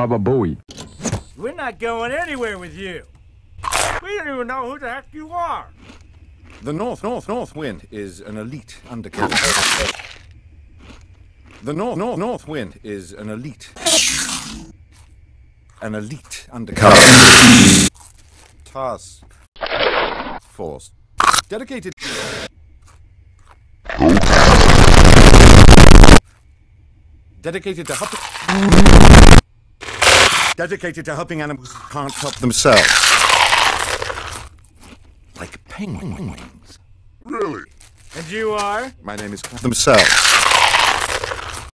Baba Booey. We're not going anywhere with you. We don't even know who the heck you are. The North North North Wind is an elite undercover. The North North North Wind is an elite. An elite undercover task force dedicated. Dedicated to helping. Dedicated to helping animals who can't help themselves. Like penguins. Really? And you are? My name is themselves.